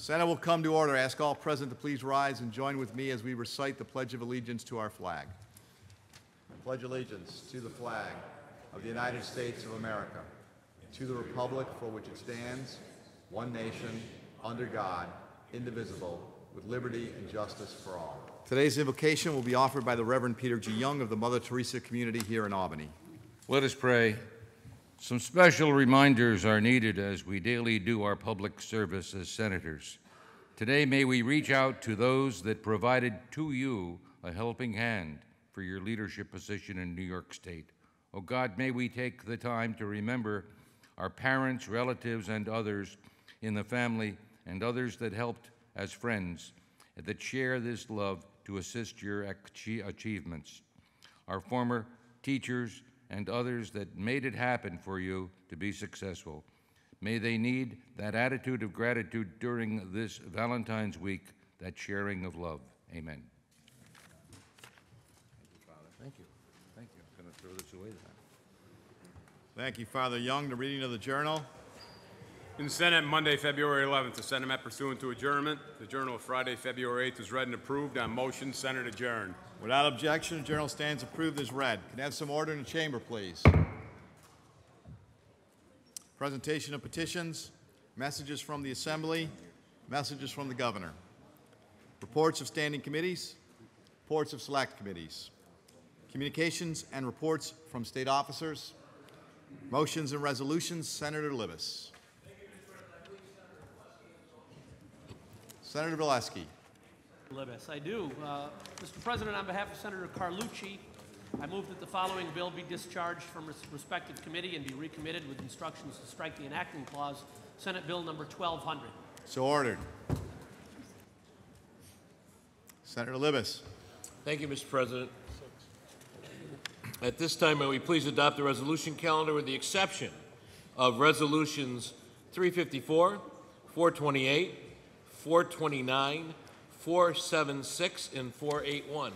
Senate will come to order. Ask all present to please rise and join with me as we recite the Pledge of Allegiance to our flag. I pledge allegiance to the flag of the United States of America, to the republic for which it stands, one nation, under God, indivisible, with liberty and justice for all. Today's invocation will be offered by the Reverend Peter G. Young of the Mother Teresa community here in Albany. Let us pray. Some special reminders are needed as we daily do our public service as senators. Today, may we reach out to those that provided to you a helping hand for your leadership position in New York State. Oh God, may we take the time to remember our parents, relatives, and others in the family and others that helped as friends that share this love to assist your achievements. Our former teachers and others that made it happen for you to be successful. May they need that attitude of gratitude during this Valentine's week, that sharing of love. Amen. Thank you, Father. Thank you. Thank you. I'm going to throw this away then. Thank you, Father Young. The reading of the journal. In the Senate, Monday, February 11th, the Senate met pursuant to adjournment. The Journal of Friday, February 8th is read and approved on motion, Senate adjourned. Without objection, the journal stands approved as read. Can I have some order in the chamber, please? Presentation of petitions, messages from the Assembly, messages from the Governor. Reports of standing committees, reports of select committees. Communications and reports from state officers. Motions and resolutions, Senator Libous. Senator Valesky. Libous. I do. Uh, Mr. President, on behalf of Senator Carlucci, I move that the following bill be discharged from its respective committee and be recommitted with instructions to strike the enacting clause, Senate Bill number 1200. So ordered. Senator Libous. Thank you, Mr. President. At this time, may we please adopt the resolution calendar with the exception of resolutions 354, 428, 429, 476, and 481.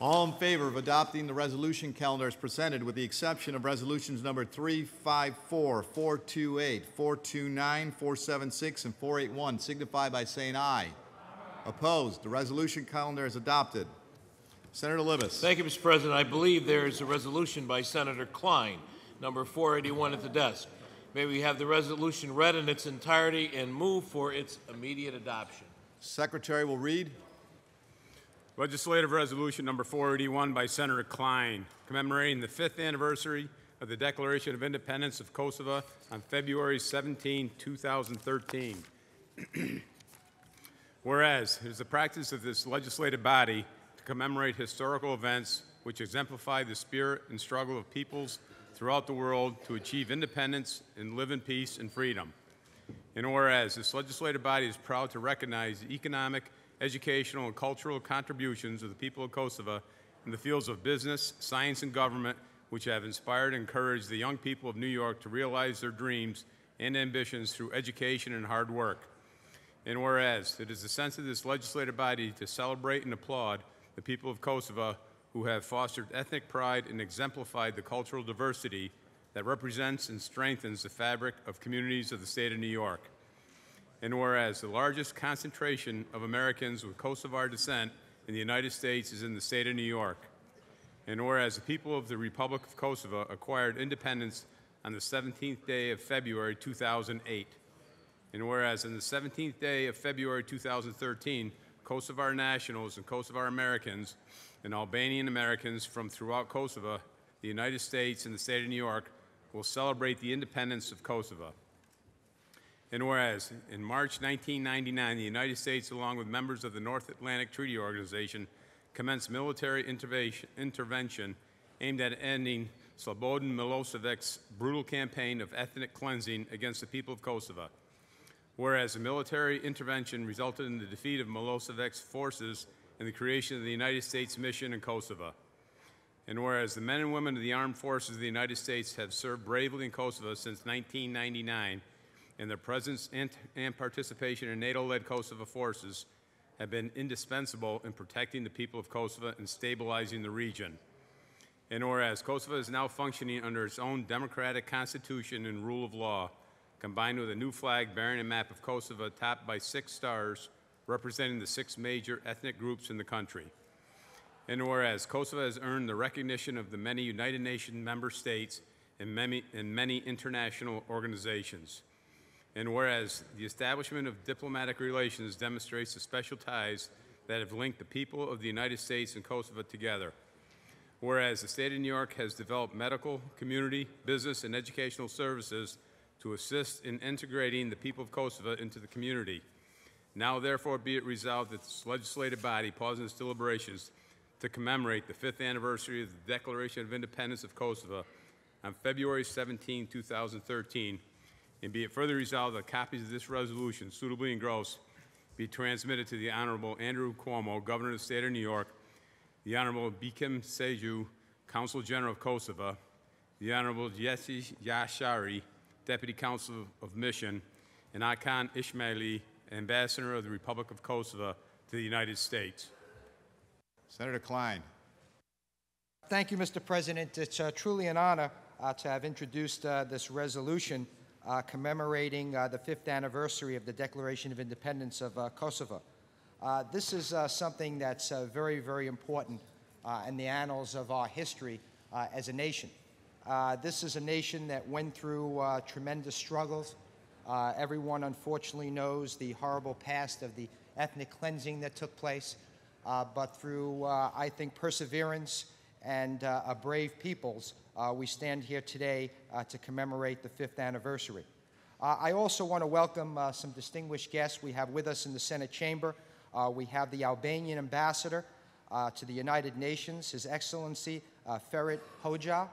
All in favor of adopting the resolution calendar as presented with the exception of resolutions number 354, 428, 429, 476, and 481 signify by saying aye. Opposed? The resolution calendar is adopted. Senator Libous. Thank you, Mr. President. I believe there is a resolution by Senator Klein, number 481 at the desk. May we have the resolution read in its entirety and move for its immediate adoption. Secretary will read. Legislative Resolution Number 481 by Senator Klein, commemorating the fifth anniversary of the Declaration of Independence of Kosovo on February 17, 2013. Whereas it is the practice of this legislative body to commemorate historical events which exemplify the spirit and struggle of peoples throughout the world to achieve independence and live in peace and freedom. And whereas this legislative body is proud to recognize the economic, educational, and cultural contributions of the people of Kosovo in the fields of business, science, and government, which have inspired and encouraged the young people of New York to realize their dreams and ambitions through education and hard work. And whereas it is the sense of this legislative body to celebrate and applaud the people of Kosovo who have fostered ethnic pride and exemplified the cultural diversity that represents and strengthens the fabric of communities of the state of New York. And whereas the largest concentration of Americans with Kosovar descent in the United States is in the state of New York. And whereas the people of the Republic of Kosovo acquired independence on the 17th day of February 2008. And whereas on the 17th day of February 2013, Kosovar nationals and Kosovar Americans and Albanian Americans from throughout Kosovo, the United States, and the state of New York will celebrate the independence of Kosovo. And whereas in March 1999, the United States, along with members of the North Atlantic Treaty Organization, commenced military intervention, aimed at ending Slobodan Milosevic's brutal campaign of ethnic cleansing against the people of Kosovo. Whereas the military intervention resulted in the defeat of Milosevic's forces and the creation of the United States mission in Kosovo. And whereas the men and women of the armed forces of the United States have served bravely in Kosovo since 1999, and their presence and, and participation in NATO led Kosovo forces have been indispensable in protecting the people of Kosovo and stabilizing the region. And whereas Kosovo is now functioning under its own democratic constitution and rule of law, combined with a new flag bearing a map of Kosovo topped by six stars representing the six major ethnic groups in the country. And whereas Kosovo has earned the recognition of the many United Nations member states and many, and many international organizations. And whereas the establishment of diplomatic relations demonstrates the special ties that have linked the people of the United States and Kosovo together. Whereas the state of New York has developed medical, community, business, and educational services to assist in integrating the people of Kosovo into the community. Now therefore be it resolved that this legislative body pause in its deliberations to commemorate the fifth anniversary of the Declaration of Independence of Kosovo on February 17, 2013, and be it further resolved that copies of this resolution suitably engrossed be transmitted to the Honorable Andrew Cuomo, Governor of the State of New York, the Honorable Bekim Sejdiu, Consul General of Kosovo, the Honorable Jesse Yashari, Deputy Consul of Mission, and Akan Ismaili, Ambassador of the Republic of Kosovo to the United States. Senator Klein. Thank you, Mr. President. It's uh, truly an honor uh, to have introduced uh, this resolution uh, commemorating uh, the fifth anniversary of the Declaration of Independence of uh, Kosovo. This is something that's very, very important in the annals of our history as a nation. This is a nation that went through tremendous struggles. Everyone, unfortunately, knows the horrible past of the ethnic cleansing that took place. Uh, but through, uh, I think, perseverance and uh, a brave peoples, we stand here today to commemorate the fifth anniversary. I also want to welcome some distinguished guests we have with us in the Senate chamber. We have the Albanian ambassador to the United Nations, His Excellency Ferit Hoxha.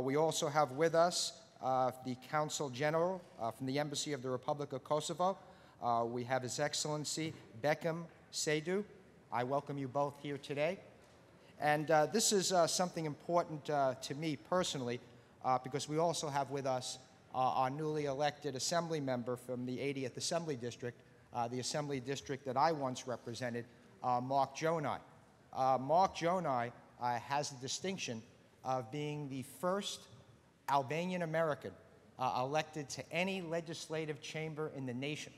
We also have with us uh, the Consul General uh, from the Embassy of the Republic of Kosovo. Uh, we have His Excellency Bekim Sejdiu. I welcome you both here today. And uh, this is uh, something important uh, to me personally uh, because we also have with us uh, our newly elected assembly member from the 80th Assembly District, uh, the assembly district that I once represented, Mark Gjonaj. Mark Gjonaj has the distinction of being the first Albanian American elected to any legislative chamber in the nation.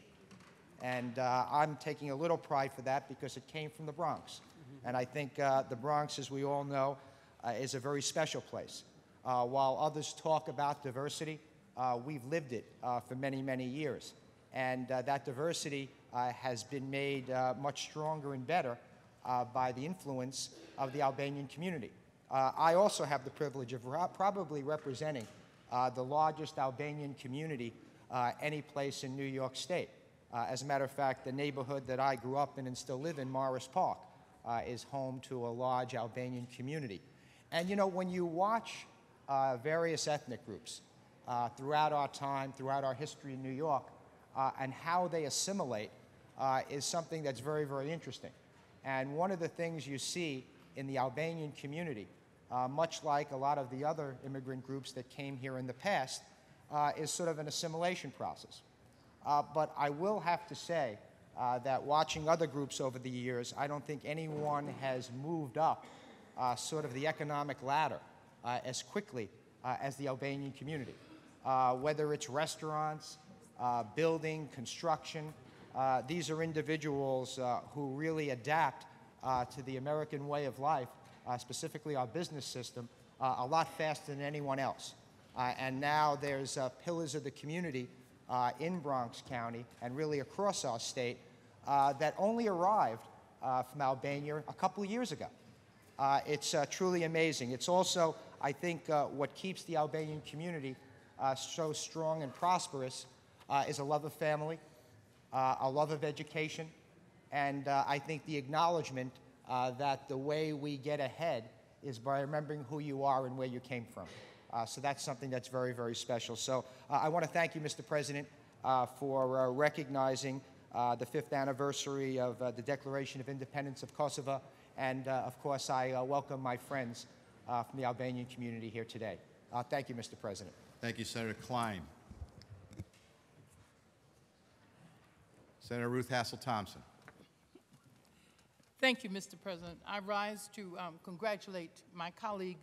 And uh, I'm taking a little pride for that because it came from the Bronx. And I think uh, the Bronx, as we all know, uh, is a very special place. Uh, while others talk about diversity, uh, we've lived it uh, for many, many years. And uh, that diversity uh, has been made uh, much stronger and better uh, by the influence of the Albanian community. Uh, I also have the privilege of ro- probably representing uh, the largest Albanian community uh, any place in New York State. Uh, as a matter of fact, the neighborhood that I grew up in and still live in, Morris Park, uh, is home to a large Albanian community. And you know, when you watch uh, various ethnic groups uh, throughout our time, throughout our history in New York, uh, and how they assimilate uh, is something that's very, very interesting. And one of the things you see in the Albanian community, much like a lot of the other immigrant groups that came here in the past, is sort of an assimilation process. Uh, but I will have to say uh, that watching other groups over the years, I don't think anyone has moved up uh, sort of the economic ladder uh, as quickly uh, as the Albanian community. Uh, whether it's restaurants, building, construction, these are individuals who really adapt to the American way of life, specifically our business system, a lot faster than anyone else. And now there's pillars of the community uh, in Bronx County and really across our state uh, that only arrived uh, from Albania a couple of years ago. Uh, it's uh, truly amazing. It's also, I think, uh, what keeps the Albanian community so strong and prosperous is a love of family, a love of education, and I think the acknowledgement that the way we get ahead is by remembering who you are and where you came from. Uh, so that's something that's very, very special. So uh, I want to thank you, Mr. President, uh, for uh, recognizing uh, the fifth anniversary of uh, the Declaration of Independence of Kosovo. And uh, of course, I uh, welcome my friends uh, from the Albanian community here today. Uh, thank you, Mr. President. Thank you, Senator Klein. Senator Ruth Hassell Thompson. Thank you, Mr. President. I rise to um, congratulate my colleague,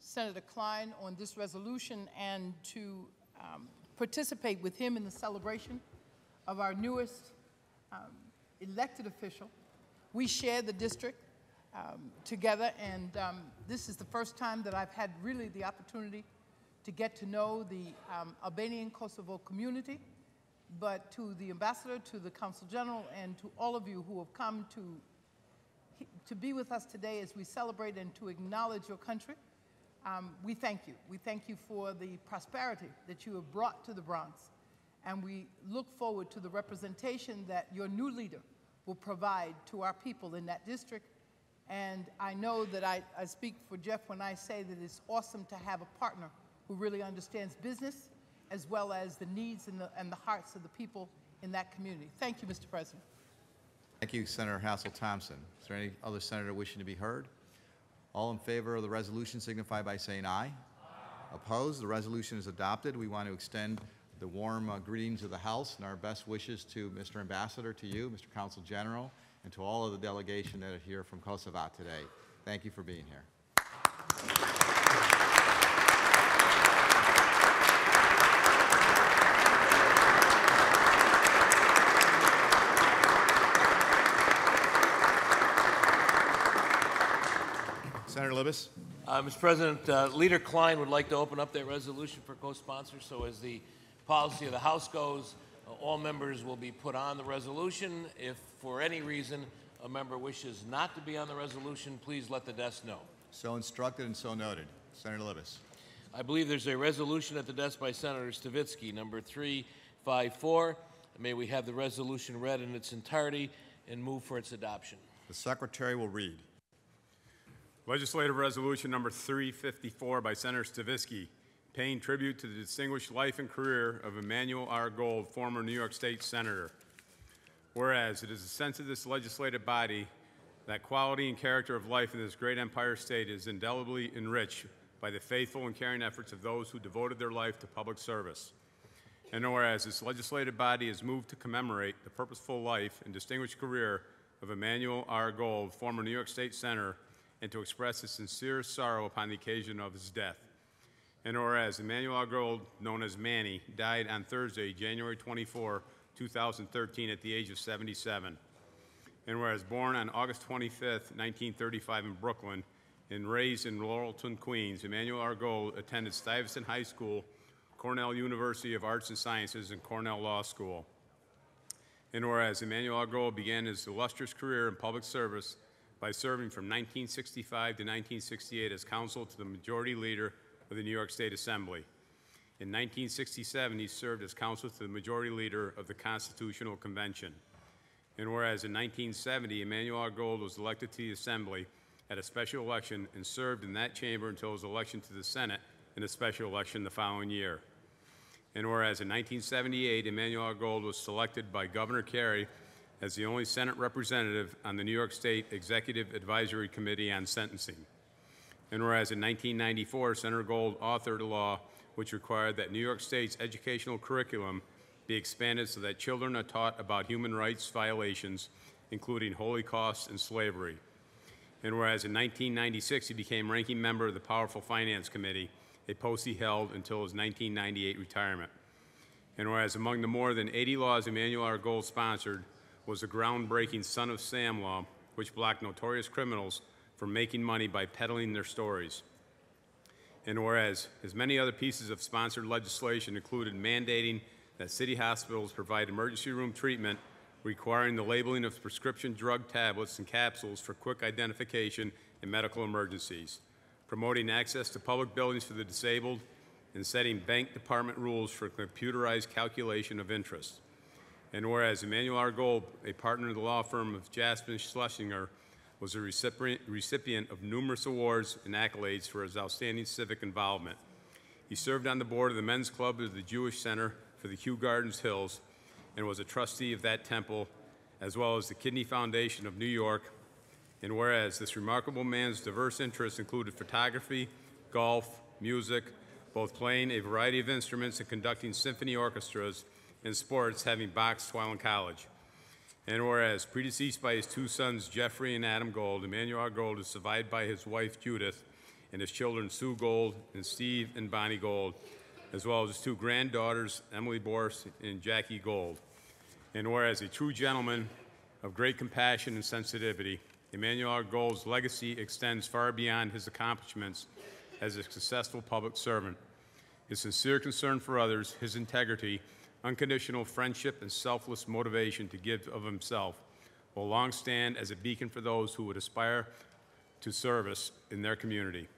Senator Klein, on this resolution and to um, participate with him in the celebration of our newest um, elected official. We share the district um, together, and um, this is the first time that I've had really the opportunity to get to know the um, Albanian Kosovo community, but to the ambassador, to the consul general, and to all of you who have come to to be with us today as we celebrate and to acknowledge your country. Um, we thank you. We thank you for the prosperity that you have brought to the Bronx. And we look forward to the representation that your new leader will provide to our people in that district. And I know that I, I speak for Jeff when I say that it's awesome to have a partner who really understands business as well as the needs and the, and the hearts of the people in that community. Thank you, Mr. President. Thank you, Senator Hassell Thompson. Is there any other senator wishing to be heard? All in favor of the resolution signify by saying aye. Opposed? The resolution is adopted. We want to extend the warm uh, greetings of the House and our best wishes to Mr. Ambassador, to you, Mr. Consul General, and to all of the delegation that are here from Kosovo today. Thank you for being here. Senator Uh, Mr. President, uh, Leader Klein would like to open up that resolution for co-sponsors, so as the policy of the House goes, uh, all members will be put on the resolution. If for any reason a member wishes not to be on the resolution, please let the desk know. So instructed and so noted. Senator Libous. I believe there's a resolution at the desk by Senator Stavisky, number 354. May we have the resolution read in its entirety and move for its adoption. The Secretary will read. Legislative Resolution Number 354 by Senator Stavisky, paying tribute to the distinguished life and career of Emmanuel R. Gold, former New York State Senator. Whereas it is the sense of this legislative body that quality and character of life in this great empire state is indelibly enriched by the faithful and caring efforts of those who devoted their life to public service. And whereas this legislative body is moved to commemorate the purposeful life and distinguished career of Emmanuel R. Gold, former New York State Senator, and to express his sincere sorrow upon the occasion of his death. And whereas Emmanuel. Gold, known as Manny, died on Thursday, January 24, 2013, at the age of 77. And whereas born on August 25, 1935, in Brooklyn, and raised in Laurelton, Queens, Emmanuel R. Gold attended Stuyvesant High School, Cornell University of Arts and Sciences, and Cornell Law School. And whereas Emmanuel R. Gold began his illustrious career in public service by serving from 1965 to 1968 as counsel to the Majority Leader of the New York State Assembly. In 1967, he served as counsel to the Majority Leader of the Constitutional Convention. And whereas in 1970, Emmanuel R. Gold was elected to the Assembly at a special election and served in that chamber until his election to the Senate in a special election the following year. And whereas in 1978, Emmanuel R. Gold was selected by Governor Carey as the only Senate representative on the New York State Executive Advisory Committee on Sentencing. And whereas in 1994, Senator Gold authored a law which required that New York State's educational curriculum be expanded so that children are taught about human rights violations, including Holocaust and slavery. And whereas in 1996 he became ranking member of the Powerful Finance Committee, a post he held until his 1998 retirement. And whereas among the more than 80 laws Emmanuel R. Gold sponsored was the groundbreaking Son of Sam law, which blocked notorious criminals from making money by peddling their stories. And whereas his many other pieces of sponsored legislation included mandating that city hospitals provide emergency room treatment, requiring the labeling of prescription drug tablets and capsules for quick identification in medical emergencies, promoting access to public buildings for the disabled, and setting bank department rules for computerized calculation of interest. And whereas Emmanuel R. Gold, a partner of the law firm of Jaspan Schlesinger, was a recipient, recipient of numerous awards and accolades for his outstanding civic involvement. He served on the board of the Men's Club of the Jewish Center for the Kew Gardens Hills and was a trustee of that temple, as well as the Kidney Foundation of New York. And whereas this remarkable man's diverse interests included photography, golf, music, both playing a variety of instruments and conducting symphony orchestras, and sports, having boxed while in college. And whereas predeceased by his two sons, Jeffrey and Adam Gold, Emmanuel. Gold is survived by his wife, Judith, and his children, Sue Gold and Steve and Bonnie Gold, as well as his two granddaughters, Emily Boris and Jackie Gold. And whereas a true gentleman of great compassion and sensitivity, Emmanuel. Gold's legacy extends far beyond his accomplishments as a successful public servant. His sincere concern for others, his integrity, unconditional friendship, and selfless motivation to give of himself will long stand as a beacon for those who would aspire to service in their community.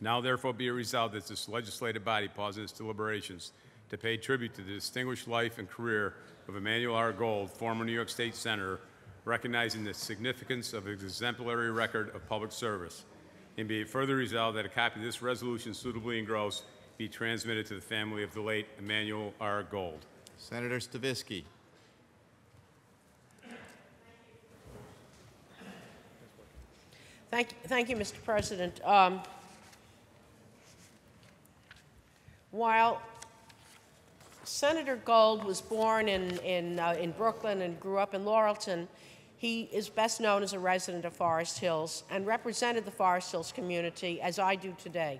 Now therefore be it resolved that this legislative body pauses its deliberations to pay tribute to the distinguished life and career of Emmanuel R. Gold, former New York State Senator, recognizing the significance of his exemplary record of public service. And be it further resolved that a copy of this resolution suitably engrossed be transmitted to the family of the late Emmanuel R. Gold. Senator Stavisky. Thank, thank you, Mr. President. Um, while Senator Gold was born in, in, uh, in Brooklyn and grew up in Laurelton, he is best known as a resident of Forest Hills and represented the Forest Hills community as I do today.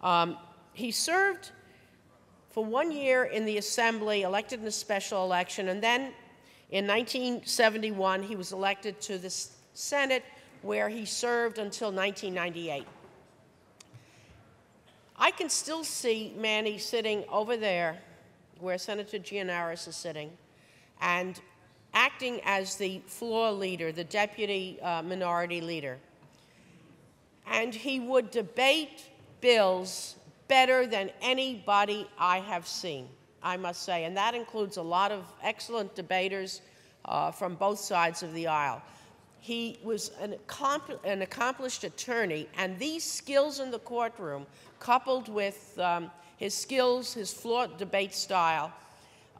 Um, he served for one year in the Assembly, elected in a special election, and then in 1971 he was elected to the Senate where he served until 1998. I can still see Manny sitting over there where Senator Gianaris is sitting and acting as the floor leader, the deputy uh, minority leader. And he would debate bills better than anybody I have seen, I must say. And that includes a lot of excellent debaters uh, from both sides of the aisle. He was an, accompli an, accomplished attorney, and these skills in the courtroom, coupled with um, his skills, his floor debate style,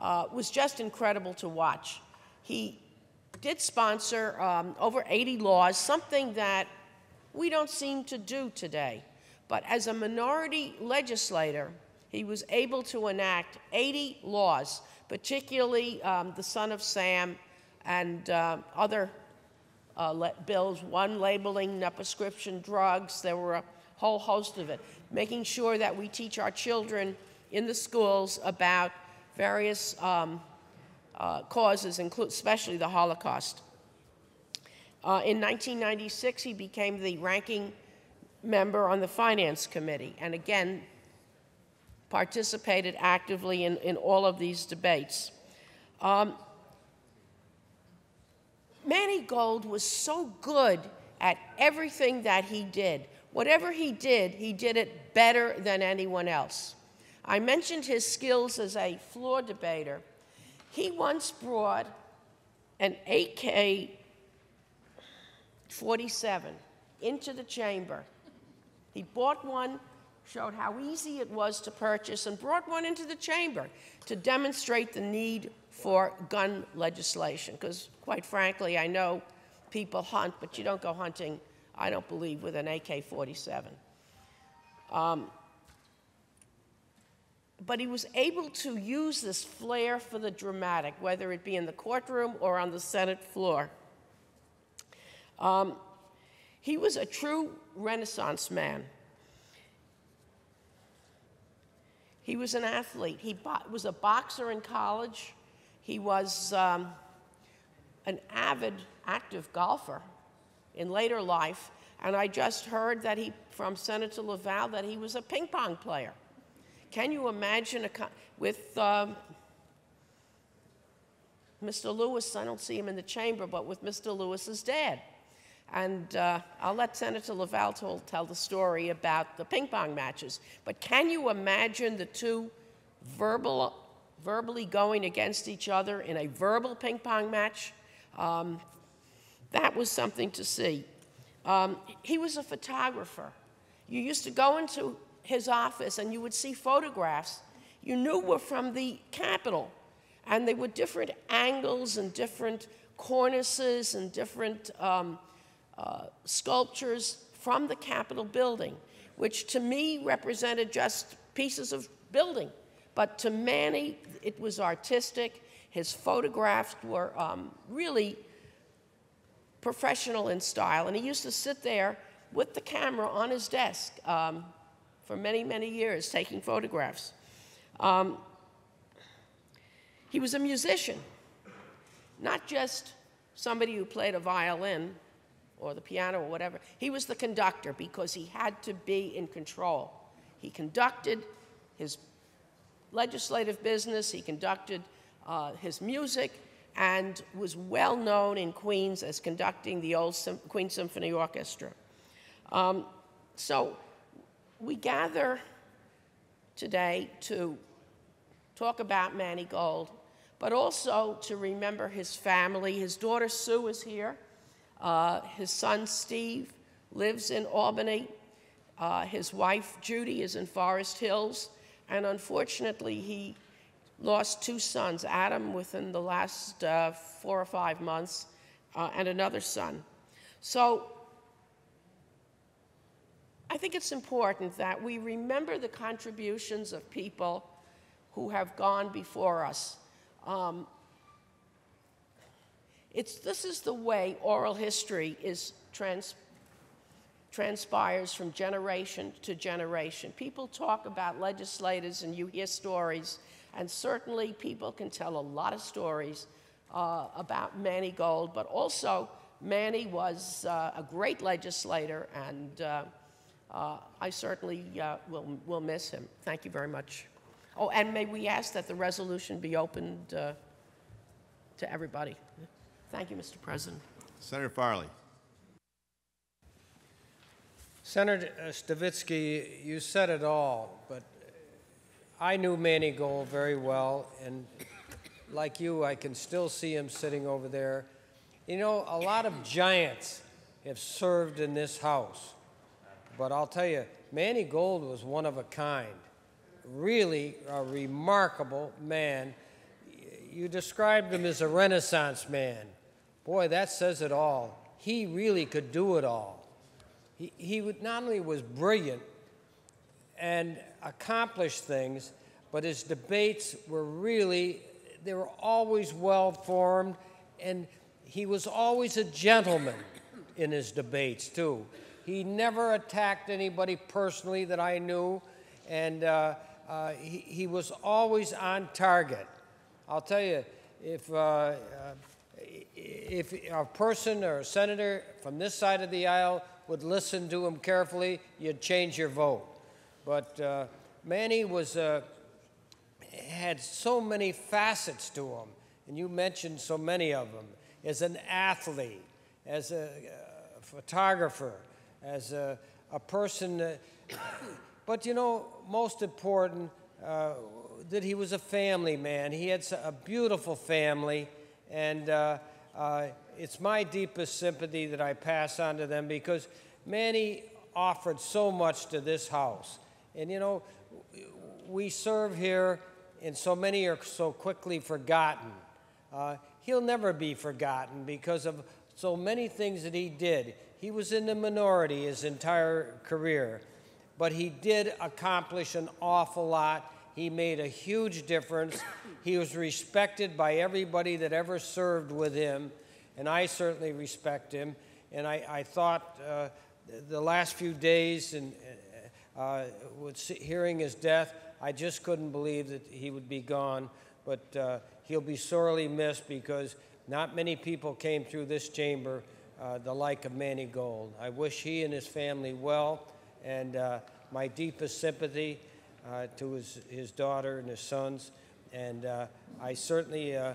uh, was just incredible to watch. He did sponsor um, over 80 laws, something that we don't seem to do today. But as a minority legislator, he was able to enact 80 laws, particularly um, the Son of Sam and uh, other uh, bills, one labeling prescription drugs. There were a whole host of it, making sure that we teach our children in the schools about various um, uh, causes, especially the Holocaust. Uh, in 1996, he became the ranking member on the Finance Committee, and again, participated actively in, in all of these debates. Um, Manny Gold was so good at everything that he did. Whatever he did, he did it better than anyone else. I mentioned his skills as a floor debater. He once brought an AK 47 into the chamber he bought one, showed how easy it was to purchase, and brought one into the chamber to demonstrate the need for gun legislation. Because, quite frankly, I know people hunt, but you don't go hunting, I don't believe, with an AK 47. Um, but he was able to use this flair for the dramatic, whether it be in the courtroom or on the Senate floor. Um, he was a true Renaissance man. He was an athlete. He was a boxer in college. He was um, an avid, active golfer in later life. And I just heard that he, from Senator LaValle, that he was a ping pong player. Can you imagine a, with um, Mr. Lewis? I don't see him in the chamber, but with Mr. Lewis's dad. And uh, I'll let Senator LaValle tell, tell the story about the ping pong matches. But can you imagine the two verbal, verbally going against each other in a verbal ping pong match? Um, that was something to see. Um, he was a photographer. You used to go into his office and you would see photographs you knew were from the Capitol. And they were different angles and different cornices and different um, uh, sculptures from the Capitol building, which to me represented just pieces of building. But to Manny, it was artistic. His photographs were um, really professional in style. And he used to sit there with the camera on his desk um, for many, many years taking photographs. Um, he was a musician, not just somebody who played a violin or the piano or whatever. He was the conductor because he had to be in control. He conducted his legislative business, he conducted uh, his music, and was well known in Queens as conducting the old Sym- Queen Symphony Orchestra. Um, so we gather today to talk about Manny Gold, but also to remember his family. His daughter Sue is here. Uh, his son Steve lives in Albany. Uh, his wife Judy is in Forest Hills. And unfortunately, he lost two sons Adam within the last uh, four or five months, uh, and another son. So I think it's important that we remember the contributions of people who have gone before us. Um, it's, this is the way oral history is trans, transpires from generation to generation. People talk about legislators and you hear stories, and certainly people can tell a lot of stories uh, about Manny Gold, but also Manny was uh, a great legislator, and uh, uh, I certainly uh, will, will miss him. Thank you very much. Oh, and may we ask that the resolution be opened uh, to everybody? Thank you, Mr. President. Senator Farley. Senator uh, Stavisky, you said it all, but I knew Manny Gold very well, and like you, I can still see him sitting over there. You know, a lot of giants have served in this House, but I'll tell you, Manny Gold was one of a kind. Really a remarkable man. You described him as a Renaissance man. Boy, that says it all. He really could do it all. He, he would, not only was brilliant and accomplished things, but his debates were really, they were always well formed, and he was always a gentleman in his debates, too. He never attacked anybody personally that I knew, and uh, uh, he, he was always on target. I'll tell you, if, uh, uh, if a person or a senator from this side of the aisle would listen to him carefully, you'd change your vote. But uh, Manny was, uh, had so many facets to him, and you mentioned so many of them. As an athlete, as a uh, photographer, as a, a person, but you know, most important, uh, that he was a family man. He had a beautiful family, and uh, uh, it's my deepest sympathy that I pass on to them because Manny offered so much to this house. And you know, we serve here, and so many are so quickly forgotten. Uh, he'll never be forgotten because of so many things that he did. He was in the minority his entire career, but he did accomplish an awful lot. He made a huge difference. He was respected by everybody that ever served with him, and I certainly respect him. And I, I thought uh, the last few days and uh, with hearing his death, I just couldn't believe that he would be gone. But uh, he'll be sorely missed because not many people came through this chamber uh, the like of Manny Gold. I wish he and his family well, and uh, my deepest sympathy uh, to his, his daughter and his sons. And uh, I certainly uh,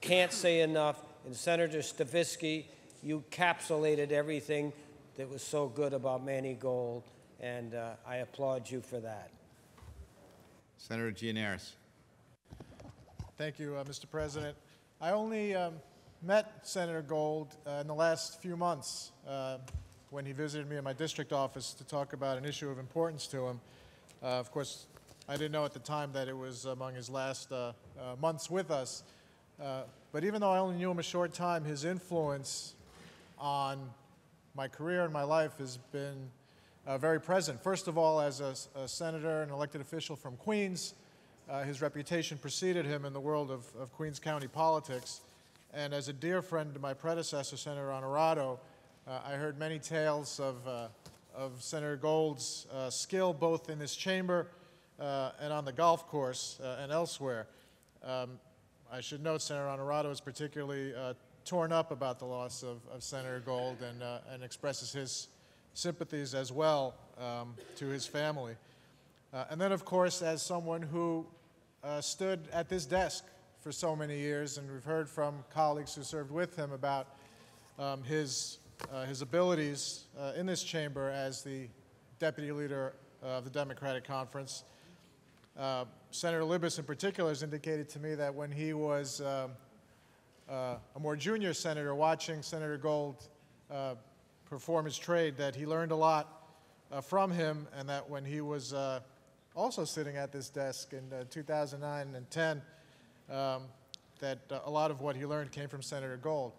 can't say enough. And Senator Stavisky, you capsulated everything that was so good about Manny Gold, and uh, I applaud you for that. Senator Gianaris. Thank you, uh, Mr. President. I only um, met Senator Gold uh, in the last few months uh, when he visited me in my district office to talk about an issue of importance to him. Uh, of course, I didn't know at the time that it was among his last uh, uh, months with us. But even though I only knew him a short time, his influence on my career and my life has been uh, very present. First of all, as a, a senator and elected official from Queens, uh, his reputation preceded him in the world of, of Queens County politics. And as a dear friend to my predecessor, Senator Onorato, uh, I heard many tales of, of Senator Gold's uh, skill both in this chamber uh, and on the golf course uh, and elsewhere. Um, I should note Senator Onorato is particularly uh, torn up about the loss of, of Senator Gold and, uh, and expresses his sympathies as well um, to his family. Uh, and then, of course, as someone who stood at this desk for so many years, and we've heard from colleagues who served with him about um, his, uh, his abilities uh, in this chamber as the deputy leader of the Democratic Conference. Uh, Senator Libous, in particular, has indicated to me that when he was um, uh, a more junior senator watching Senator Gold perform his trade, that he learned a lot from him, and that when he was also sitting at this desk in uh, 2009 and 10, um, that a lot of what he learned came from Senator Gold.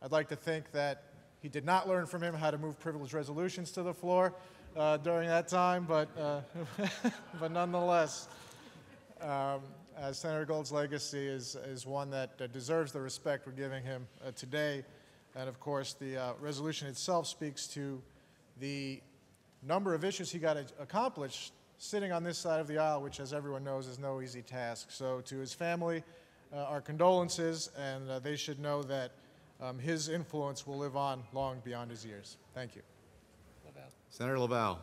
I'd like to think that he did not learn from him how to move privileged resolutions to the floor uh, during that time, but, uh, but nonetheless, um, Senator Gold's legacy is, is one that deserves the respect we're giving him uh, today. And of course, the uh, resolution itself speaks to the number of issues he got accomplished sitting on this side of the aisle, which, as everyone knows, is no easy task. So, to his family, uh, our condolences, and uh, they should know that um, his influence will live on long beyond his years. Thank you. Senator LaValle.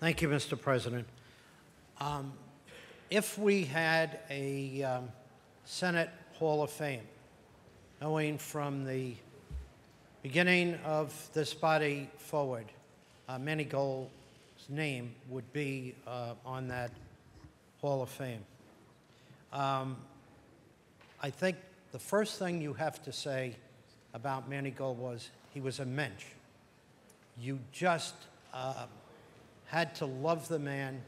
Thank you, Mr. President. Um, If we had a um, Senate Hall of Fame, knowing from the beginning of this body forward, uh, Manny Gold's name would be uh, on that Hall of Fame. Um, I think the first thing you have to say about Manny Gold was he was a mensch. You just uh, had to love the man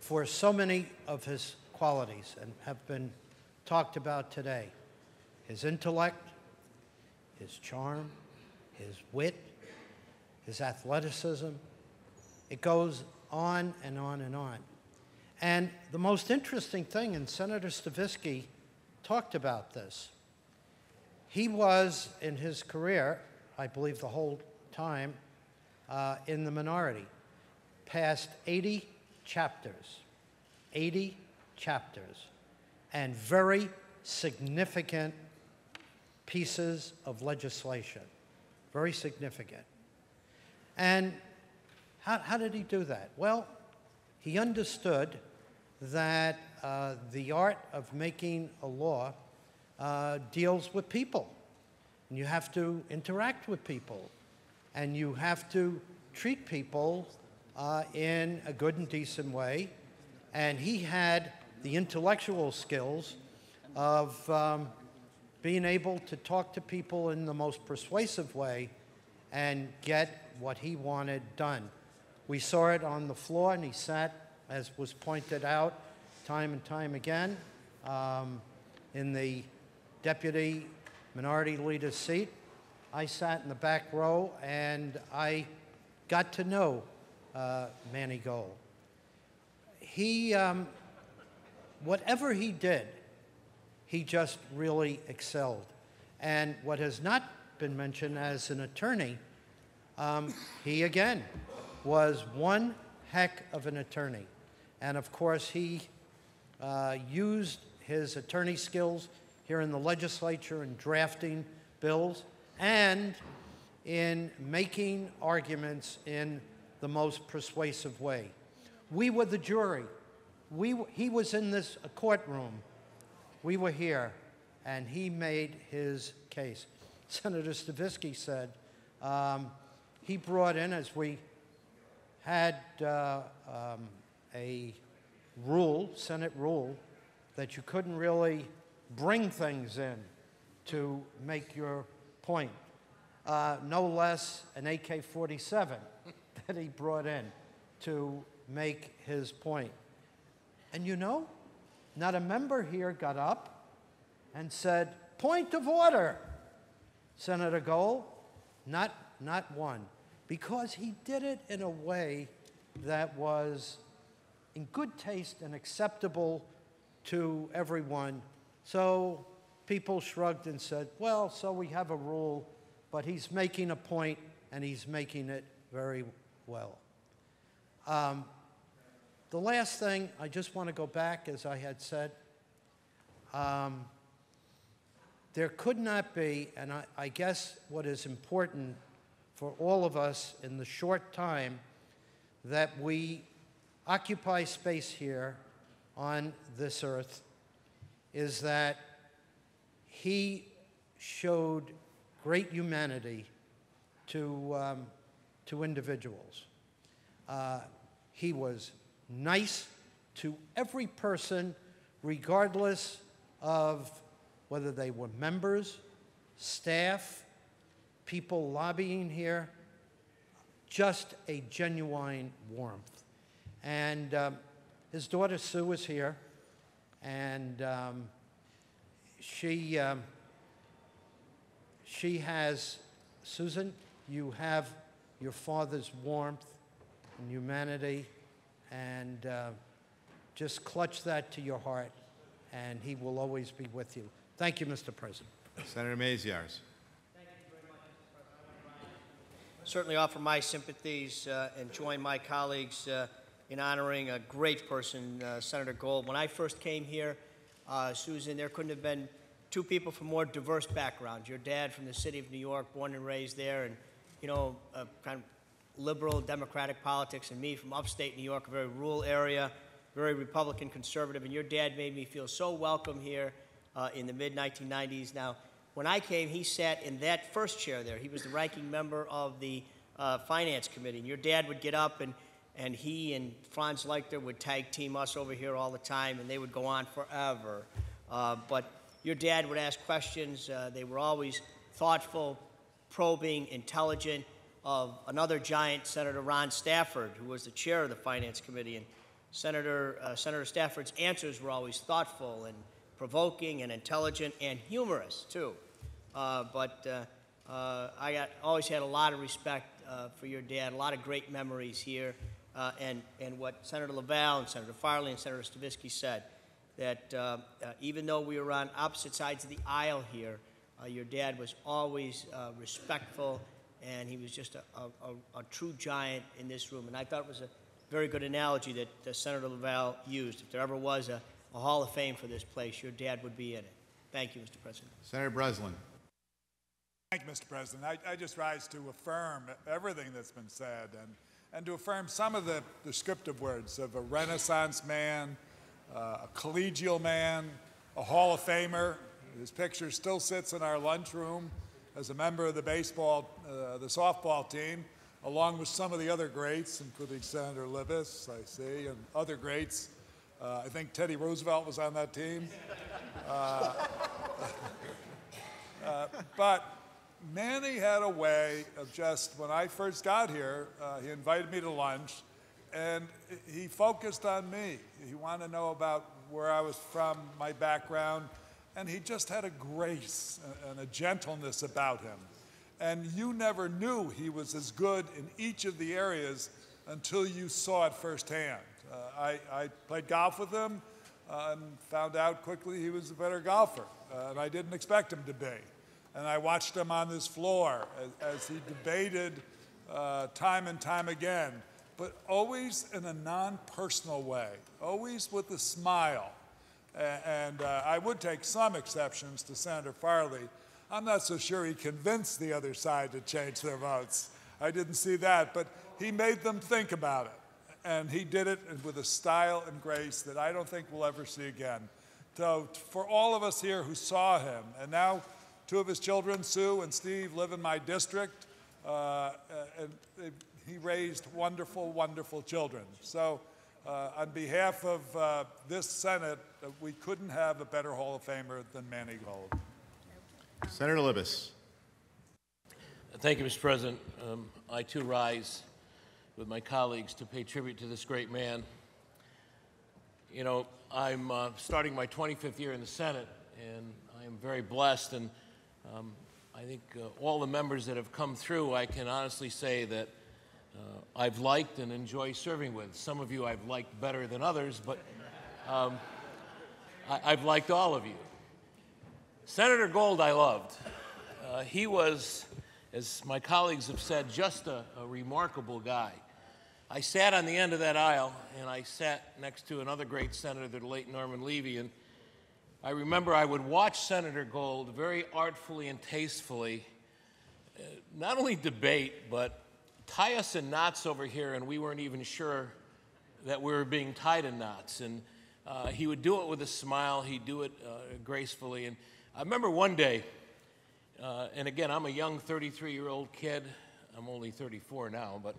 for so many of his qualities and have been talked about today his intellect, his charm, his wit, his athleticism. It goes on and on and on. And the most interesting thing, and Senator Stavisky talked about this, he was in his career, I believe the whole time, uh, in the minority, passed 80 chapters, 80 chapters, and very significant pieces of legislation. Very significant. And how, how did he do that? Well, he understood that uh, the art of making a law uh, deals with people. And you have to interact with people. And you have to treat people uh, in a good and decent way. And he had the intellectual skills of um, being able to talk to people in the most persuasive way and get what he wanted done. We saw it on the floor, and he sat, as was pointed out, time and time again, um, in the deputy minority leader's seat. I sat in the back row, and I got to know uh, Manny Gold. He, um, whatever he did, he just really excelled. And what has not been mentioned as an attorney, um, he again was one heck of an attorney. And of course, he uh, used his attorney skills here in the legislature in drafting bills and in making arguments in the most persuasive way. We were the jury. We, he was in this courtroom. We were here, and he made his case. Senator Stavisky said um, he brought in, as we had uh, um, a rule, Senate rule, that you couldn't really bring things in to make your point. Uh, no less an AK 47 that he brought in to make his point. And you know, not a member here got up and said, Point of order, Senator Gold. Not, not one. Because he did it in a way that was in good taste and acceptable to everyone. So people shrugged and said, Well, so we have a rule, but he's making a point and he's making it very well. Um, the last thing, I just want to go back, as I had said. Um, there could not be, and I, I guess what is important for all of us in the short time that we occupy space here on this earth is that he showed great humanity to, um, to individuals. Uh, he was nice to every person, regardless of whether they were members, staff, people lobbying here, just a genuine warmth. And um, his daughter Sue is here, and um, she, um, she has, Susan, you have your father's warmth and humanity, and uh, just clutch that to your heart, and he will always be with you. Thank you, Mr. President. Senator Maziarz. certainly offer my sympathies uh, and join my colleagues uh, in honoring a great person, uh, Senator Gold. When I first came here, uh, Susan, there couldn't have been two people from more diverse backgrounds. Your dad from the city of New York, born and raised there, and you know, kind of liberal democratic politics, and me from upstate New York, a very rural area, very Republican conservative. And your dad made me feel so welcome here uh, in the mid 1990s. Now, when I came, he sat in that first chair there. He was the ranking member of the uh, Finance Committee. And your dad would get up, and, and he and Franz Leichter would tag team us over here all the time, and they would go on forever. Uh, but your dad would ask questions. Uh, they were always thoughtful, probing, intelligent. Of another giant, Senator Ron Stafford, who was the chair of the Finance Committee, and Senator uh, Senator Stafford's answers were always thoughtful and provoking and intelligent and humorous too. Uh, but uh, uh, I got, always had a lot of respect for your dad, a lot of great memories here, uh, and, and what Senator LaValle and Senator Farley and Senator Stavisky said, that uh, even though we were on opposite sides of the aisle here, your dad was always respectful, and he was just a, a, a, true giant in this room. And I thought it was a very good analogy that Senator LaValle used. If there ever was a a Hall of Fame for this place, your dad would be in it. Thank you, Mr. President. Senator Breslin. Thank you, Mr. President. I, I, just rise to affirm everything that's been said and, and to affirm some of the descriptive words of a Renaissance man, uh, a collegial man, a Hall of Famer. His picture still sits in our lunchroom as a member of the baseball, uh, the softball team, along with some of the other greats, including Senator Libous, I see, and other greats. Uh, I think Teddy Roosevelt was on that team. Uh, uh, but Manny had a way of just, when I first got here, uh, he invited me to lunch and he focused on me. He wanted to know about where I was from, my background, and he just had a grace and a gentleness about him. And you never knew he was as good in each of the areas until you saw it firsthand. Uh, I, I, played golf with him uh, and found out quickly he was a better golfer, uh, and I didn't expect him to be. And I watched him on this floor as, as he debated uh, time and time again, but always in a non personal way, always with a smile. and uh, I would take some exceptions to Senator Farley. I'm not so sure he convinced the other side to change their votes. I didn't see that, but he made them think about it and he did it with a style and grace that I don't think we'll ever see again. So, for all of us here who saw him, and now two of his children, Sue and Steve, live in my district, uh, and he raised wonderful, wonderful children. So, uh, on behalf of uh, this Senate, uh, we couldn't have a better Hall of Famer than Manny Gold. Senator Libous. Thank you, Mr. President. Um, I too rise with my colleagues to pay tribute to this great man. You know, I'm uh, starting my 25th year in the Senate, and I am very blessed. And um, I think uh, all the members that have come through, I can honestly say that uh, I've liked and enjoy serving with. Some of you I've liked better than others, but um, I- have liked all of you. Senator Gold, I loved. Uh, he was, as my colleagues have said, just a, a remarkable guy. I sat on the end of that aisle, and I sat next to another great senator, the late Norman Levy, and I remember I would watch Senator Gold very artfully and tastefully uh, not only debate, but tie us in knots over here, and we weren't even sure that we were being tied in knots. And uh, he would do it with a smile, he'd do it uh, gracefully. And I remember one day, uh, and again, I'm a young 33 year old kid. I'm only 34 now, but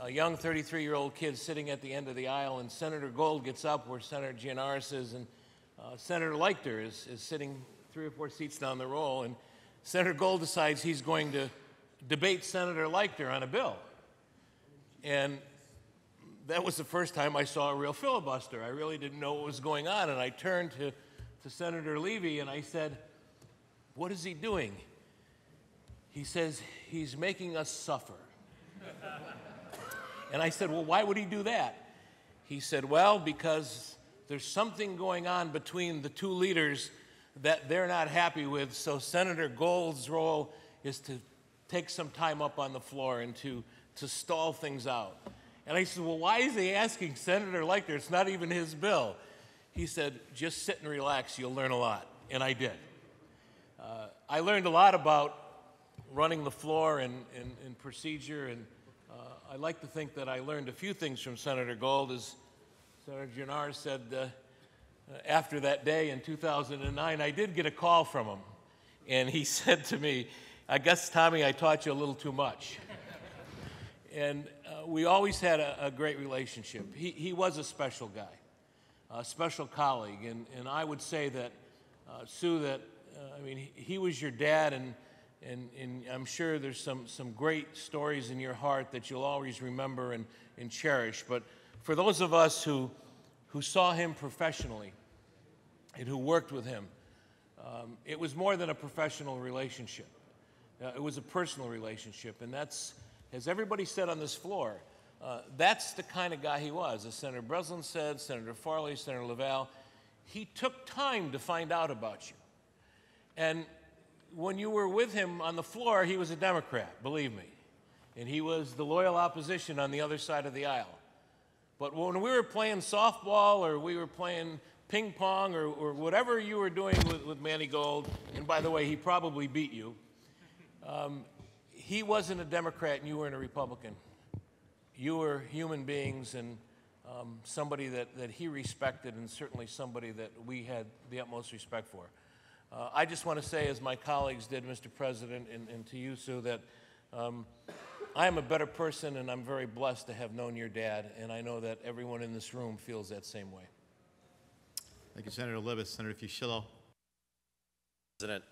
a young 33 year old kid sitting at the end of the aisle, and Senator Gold gets up where Senator Gianaris is, and uh, Senator Leichter is, is sitting three or four seats down the row, and Senator Gold decides he's going to debate Senator Leichter on a bill. And that was the first time I saw a real filibuster. I really didn't know what was going on, and I turned to, to Senator Levy and I said, What is he doing? He says, He's making us suffer. and I said, Well, why would he do that? He said, Well, because there's something going on between the two leaders that they're not happy with. So Senator Gold's role is to take some time up on the floor and to, to stall things out. And I said, Well, why is he asking Senator Leichter? It's not even his bill. He said, Just sit and relax. You'll learn a lot. And I did. Uh, I learned a lot about running the floor and, and, and procedure. And uh, I like to think that I learned a few things from Senator Gold. As Senator Jannar said, uh, after that day in 2009, I did get a call from him. And he said to me, I guess, Tommy, I taught you a little too much. and uh, we always had a, a, great relationship. He, he was a special guy, a special colleague. And, and I would say that, uh, Sue, that, uh, I mean, he, he, was your dad, and, and, and I'm sure there's some, some great stories in your heart that you'll always remember and, and cherish. But for those of us who, who saw him professionally and who worked with him, um, it was more than a professional relationship. Uh, it was a personal relationship, and that's, as everybody said on this floor, uh, that's the kind of guy he was. As Senator Breslin said, Senator Farley, Senator LaValle, he took time to find out about you. And when you were with him on the floor, he was a Democrat, believe me. And he was the loyal opposition on the other side of the aisle. But when we were playing softball or we were playing ping pong or, or whatever you were doing with, with Manny Gold, and by the way, he probably beat you, um, he wasn't a Democrat and you weren't a Republican. You were human beings and um, somebody that, that he respected and certainly somebody that we had the utmost respect for. Uh, I just want to say, as my colleagues did, Mr. President, and, and to you, Sue, that um, I am a better person and I'm very blessed to have known your dad, and I know that everyone in this room feels that same way. Thank you, Senator Libous. Senator Fuschillo. President,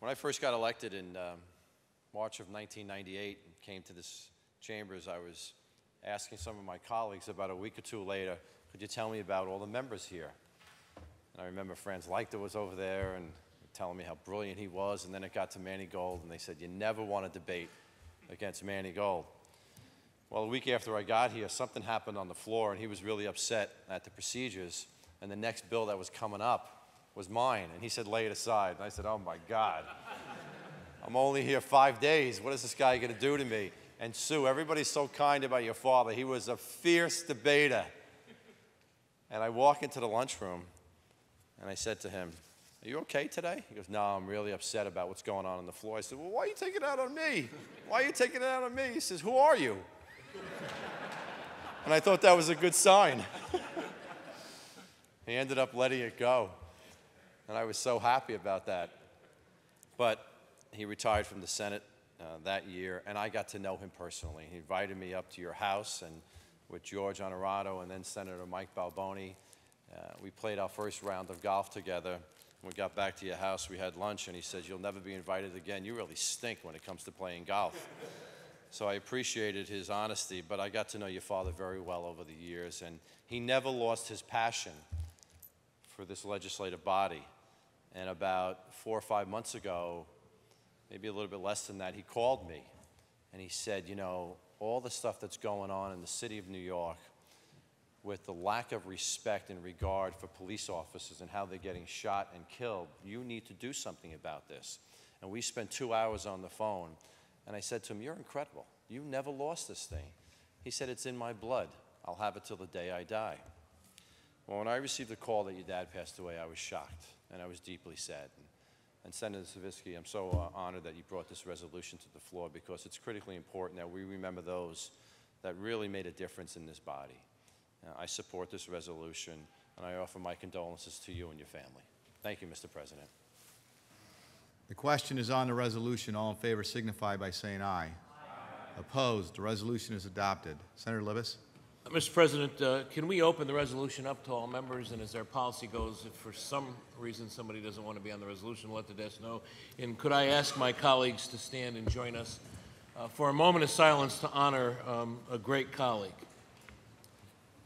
when I first got elected in um, March of 1998 and came to this chambers, I was asking some of my colleagues about a week or two later, could you tell me about all the members here? And I remember Franz Leichter was over there and telling me how brilliant he was, and then it got to Manny Gold, and they said, you never want to debate against Manny Gold. Well, a week after I got here, something happened on the floor, and he was really upset at the procedures, and the next bill that was coming up was mine. And he said, lay it aside. And I said, oh my God. I'm only here five days. What is this guy going to do to me? And Sue, everybody's so kind about your father. He was a fierce debater. And I walk into the lunchroom and I said to him, Are you okay today? He goes, No, I'm really upset about what's going on on the floor. I said, Well, why are you taking it out on me? Why are you taking it out on me? He says, Who are you? and I thought that was a good sign. he ended up letting it go. And I was so happy about that. But he retired from the Senate uh, that year, and I got to know him personally. He invited me up to your house and with George Onorato and then Senator Mike Balboni. Uh, we played our first round of golf together. When we got back to your house, we had lunch, and he said, You'll never be invited again. You really stink when it comes to playing golf. so I appreciated his honesty, but I got to know your father very well over the years, and he never lost his passion for this legislative body. And about four or five months ago, maybe a little bit less than that, he called me and he said, You know, all the stuff that's going on in the city of New York with the lack of respect and regard for police officers and how they're getting shot and killed, you need to do something about this. And we spent two hours on the phone. And I said to him, You're incredible. You never lost this thing. He said, It's in my blood. I'll have it till the day I die. Well, when I received the call that your dad passed away, I was shocked and I was deeply sad. And, and Senator Stavisky, I'm so uh, honored that you brought this resolution to the floor because it's critically important that we remember those that really made a difference in this body. Uh, I support this resolution and I offer my condolences to you and your family. Thank you, Mr. President. The question is on the resolution. All in favor signify by saying aye. Opposed? The resolution is adopted. Senator Libous? Mr. President, uh, can we open the resolution up to all members, and as our policy goes, if for some reason somebody doesn't want to be on the resolution, let the desk know. And could I ask my colleagues to stand and join us uh, for a moment of silence to honor um, a great colleague?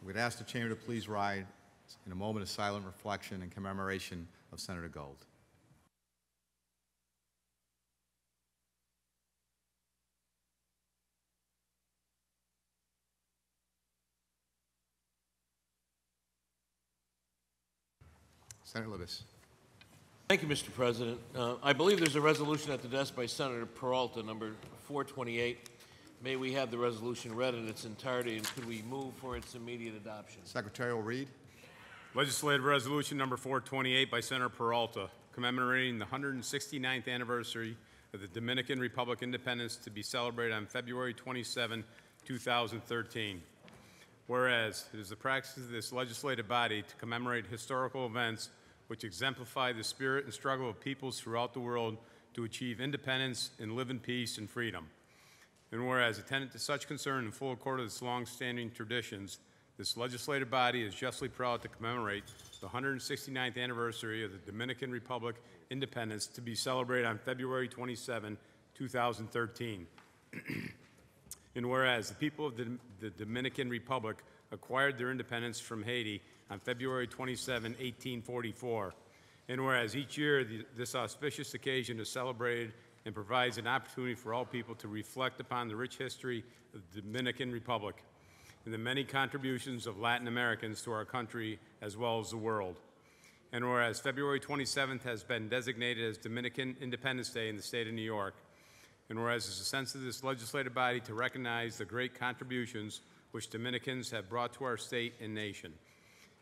We'd ask the chamber to please rise in a moment of silent reflection and commemoration of Senator Gold. Senator Libous. Thank you, Mr. President. Uh, I believe there's a resolution at the desk by Senator Peralta, number 428. May we have the resolution read in its entirety, and could we move for its immediate adoption? Secretary will read. Legislative Resolution Number 428 by Senator Peralta, commemorating the 169th anniversary of the Dominican Republic independence to be celebrated on February 27, 2013. Whereas it is the practice of this legislative body to commemorate historical events which exemplify the spirit and struggle of peoples throughout the world to achieve independence and live in peace and freedom. And whereas, attendant to such concern and full accord with its long-standing traditions, this legislative body is justly proud to commemorate the 169th anniversary of the Dominican Republic independence to be celebrated on February 27, 2013. and whereas the people of the, the Dominican Republic acquired their independence from Haiti on February 27, 1844, and whereas each year the, this auspicious occasion is celebrated and provides an opportunity for all people to reflect upon the rich history of the Dominican Republic and the many contributions of Latin Americans to our country as well as the world. And whereas February 27th has been designated as Dominican Independence Day in the state of New York, and whereas it's a sense of this legislative body to recognize the great contributions which Dominicans have brought to our state and nation.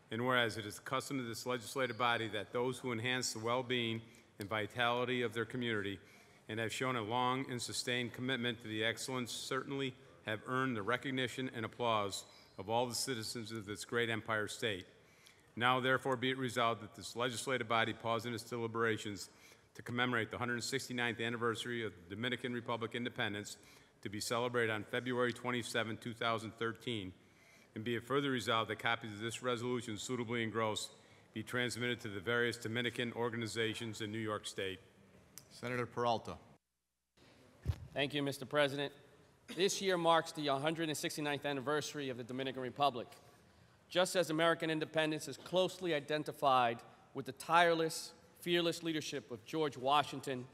And whereas it is the custom of this legislative body that those who enhance the well-being and vitality of their community and have shown a long and sustained commitment to the excellence certainly have earned the recognition and applause of all the citizens of this great empire state. Now, therefore, be it resolved that this legislative body pause in its deliberations to commemorate the 169th anniversary of the Dominican Republic independence to be celebrated on February 27, 2013, and be it further resolved that copies of this resolution suitably engrossed be transmitted to the various Dominican organizations in New York State. Senator Peralta. Thank you, Mr. President. This year marks the 169th anniversary of the Dominican Republic. Just as American independence is closely identified with the tireless, fearless leadership of George Washington,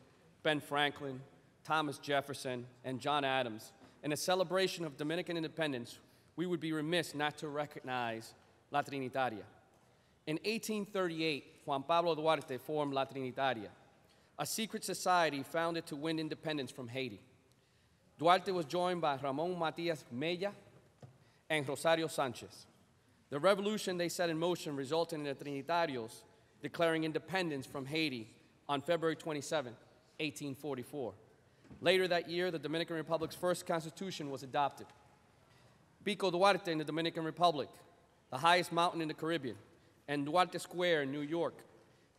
Ben Franklin, Thomas Jefferson, and John Adams, in a celebration of Dominican independence, we would be remiss not to recognize La Trinitaria. In 1838, Juan Pablo Duarte formed La Trinitaria, a secret society founded to win independence from Haiti. Duarte was joined by Ramon Matias Mella and Rosario Sanchez. The revolution they set in motion resulted in the Trinitarios declaring independence from Haiti on February 27, 1844. Later that year, the Dominican Republic's first constitution was adopted. Pico Duarte in the Dominican Republic, the highest mountain in the Caribbean, and Duarte Square in New York,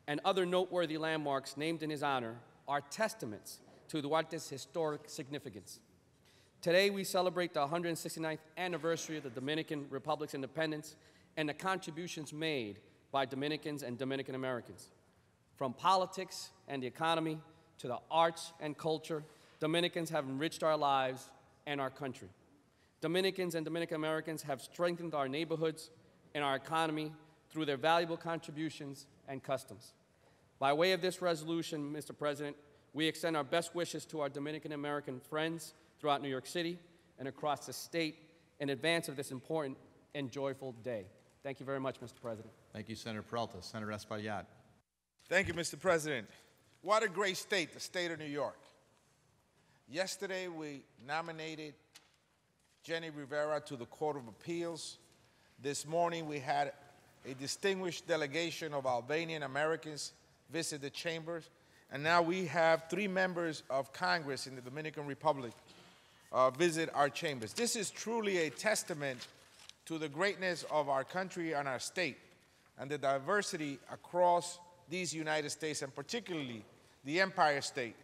and other noteworthy landmarks named in his honor are testaments to Duarte's historic significance. Today, we celebrate the 169th anniversary of the Dominican Republic's independence and the contributions made by Dominicans and Dominican Americans. From politics and the economy to the arts and culture, Dominicans have enriched our lives and our country. Dominicans and Dominican Americans have strengthened our neighborhoods and our economy through their valuable contributions and customs. By way of this resolution, Mr. President, we extend our best wishes to our Dominican American friends throughout New York City and across the state in advance of this important and joyful day. Thank you very much, Mr. President. Thank you, Senator Peralta. Senator Espaillat. Thank you, Mr. President. What a great state, the state of New York. Yesterday, we nominated Jenny Rivera to the Court of Appeals. This morning we had a distinguished delegation of Albanian Americans visited the chambers, and now we have three members of Congress in the Dominican Republic uh, visit our chambers. This is truly a testament to the greatness of our country and our state and the diversity across these United States and particularly the Empire State.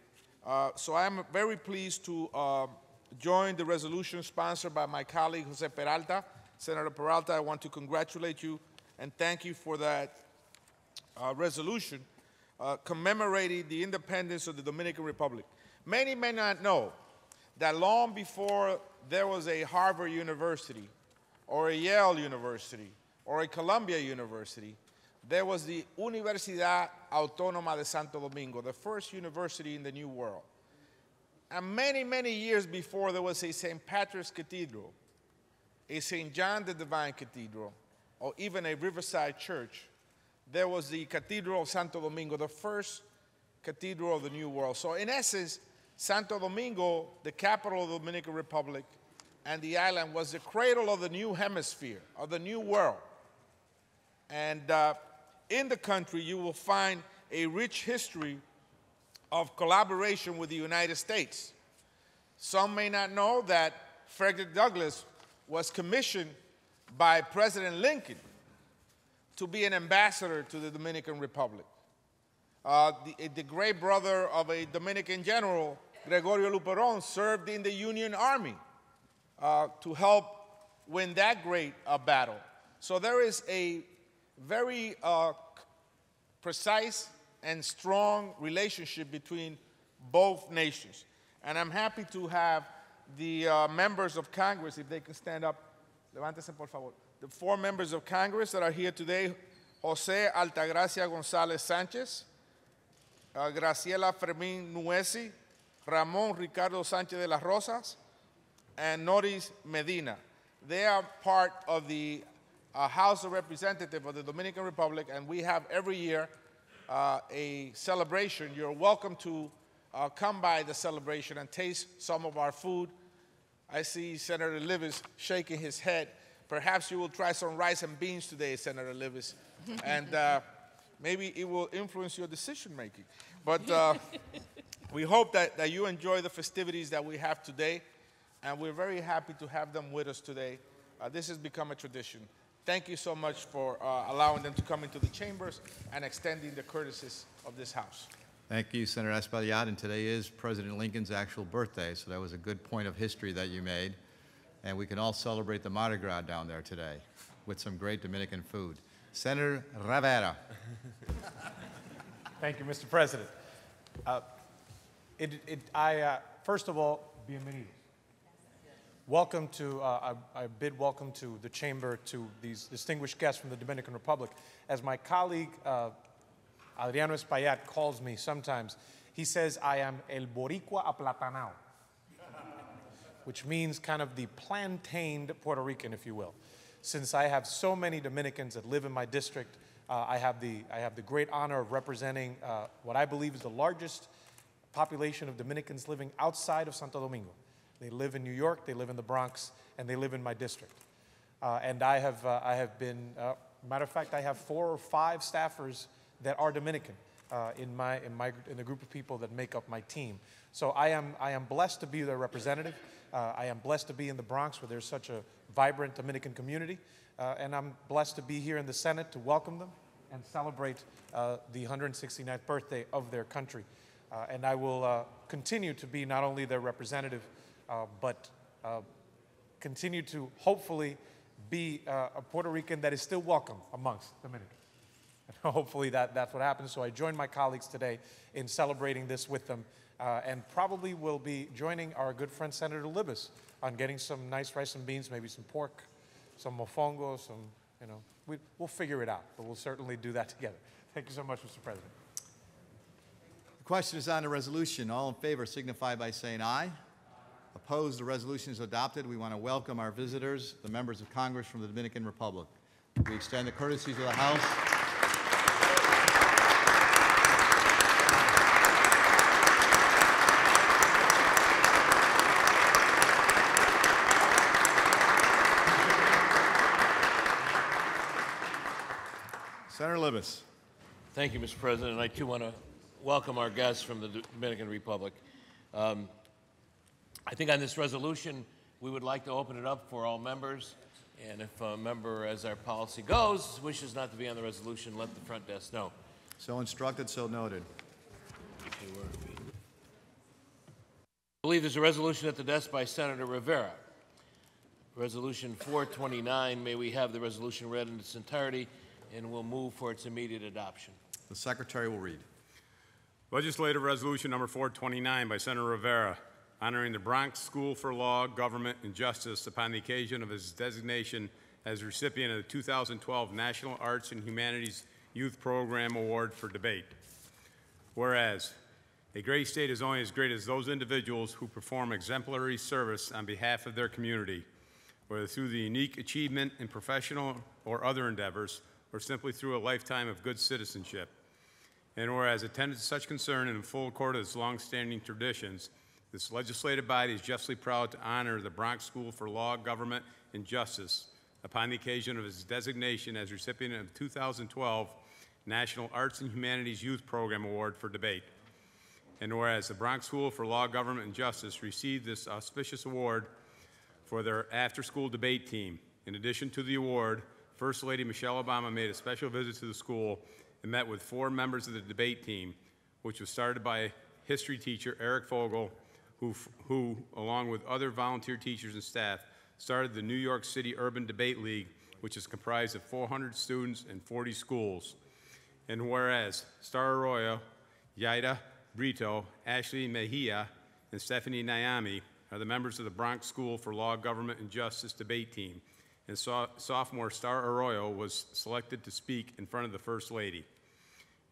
Uh, so I'm very pleased to uh, join the resolution sponsored by my colleague Jose Peralta. Senator Peralta, I want to congratulate you and thank you for that uh, resolution uh, commemorating the independence of the Dominican Republic. Many may not know that long before there was a Harvard University or a Yale University or a Columbia University, there was the Universidad Autónoma de Santo Domingo, the first university in the New World. And many, many years before, there was a St. Patrick's Cathedral, a St. John the Divine Cathedral, or even a Riverside Church. There was the Cathedral of Santo Domingo, the first cathedral of the New World. So, in essence, Santo Domingo, the capital of the Dominican Republic, and the island was the cradle of the new hemisphere, of the new world. And uh, in the country, you will find a rich history of collaboration with the United States. Some may not know that Frederick Douglass was commissioned by President Lincoln to be an ambassador to the Dominican Republic. Uh, the, the, great brother of a Dominican general, Gregorio Luperon, served in the Union Army uh, to help win that great uh, battle. So there is a very uh, precise and strong relationship between both nations. And I'm happy to have the uh, members of Congress, if they can stand up, levántese por favor. The four members of Congress that are here today, Jose Altagracia González Sánchez, uh, Graciela Fermín Nuesi, Ramón Ricardo Sánchez de las Rosas, and Noris Medina. They are part of the uh, House of Representatives of the Dominican Republic, and we have every year uh, a celebration. You're welcome to uh, come by the celebration and taste some of our food. I see Senator Libous shaking his head. Perhaps you will try some rice and beans today, Senator Libous, and uh, maybe it will influence your decision making. But uh, we hope that, that you enjoy the festivities that we have today, and we're very happy to have them with us today. Uh, this has become a tradition. Thank you so much for uh, allowing them to come into the chambers and extending the courtesies of this House. Thank you, Senator Espaillat. And today is President Lincoln's actual birthday, so that was a good point of history that you made. And we can all celebrate the Mardi Gras down there today with some great Dominican food. Senator Rivera. Thank you, Mr. President. Uh, it, it, I, uh, first of all, bienvenido. Welcome to, uh, I, I, bid welcome to the chamber to these distinguished guests from the Dominican Republic. As my colleague uh, Adriano Espaillat calls me sometimes, he says I am el boricua aplatanao, which means kind of the plantained Puerto Rican, if you will. Since I have so many Dominicans that live in my district, uh, I, have the, I have the great honor of representing uh, what I believe is the largest population of Dominicans living outside of Santo Domingo. They live in New York, they live in the Bronx, and they live in my district. Uh, and I have, uh, I have been, uh, matter of fact, I have four or five staffers that are Dominican uh, in, my, in, my, in the group of people that make up my team. So I am, I am blessed to be their representative. Uh, I am blessed to be in the Bronx where there's such a vibrant Dominican community. Uh, and I'm blessed to be here in the Senate to welcome them and celebrate the 169th birthday of their country. and I will continue to be not only their representative, uh, but uh, continue to hopefully be uh, a Puerto Rican that is still welcome amongst Dominicans. And hopefully that, that's what happens. So I join my colleagues today in celebrating this with them uh, and probably will be joining our good friend Senator Libous on getting some nice rice and beans, maybe some pork, some mofongo, some, you know, we, we'll figure it out, but we'll certainly do that together. Thank you so much, Mr. President. The question is on the resolution. All in favor signify by saying aye. Opposed, the resolution is adopted. We want to welcome our visitors, the members of Congress from the Dominican Republic. We extend the courtesies of the House. Libous. Thank you, Mr. President. I too want to welcome our guests from the Dominican Republic. Um, I think on this resolution, we would like to open it up for all members. And if a member, as our policy goes, wishes not to be on the resolution, let the front desk know. So instructed, so noted. I believe there's a resolution at the desk by Senator Rivera. Resolution 429, may we have the resolution read in its entirety, and we'll move for its immediate adoption. The Secretary will read. Legislative Resolution Number 429 by Senator Rivera, honoring the Bronx School for Law, Government, and Justice upon the occasion of his designation as recipient of the 2012 National Arts and Humanities Youth Program Award for debate. Whereas, a great state is only as great as those individuals who perform exemplary service on behalf of their community, whether through the unique achievement in professional or other endeavors, or simply through a lifetime of good citizenship. And whereas attended to such concern and in full accord with its longstanding traditions, this legislative body is justly proud to honor the Bronx School for Law, Government, and Justice upon the occasion of its designation as recipient of the 2012 National Arts and Humanities Youth Program Award for debate. And whereas the Bronx School for Law, Government, and Justice received this auspicious award for their after-school debate team. In addition to the award, First Lady Michelle Obama made a special visit to the school and met with four members of the debate team, which was started by history teacher Eric Fogel, who, who, along with other volunteer teachers and staff, started the New York City Urban Debate League, which is comprised of 400 students and 40 schools. And whereas Star Arroyo, Yaida Brito, Ashley Mejia, and Stephanie Naomi are the members of the Bronx School for Law, Government, and Justice debate team, and so sophomore Star Arroyo was selected to speak in front of the First Lady.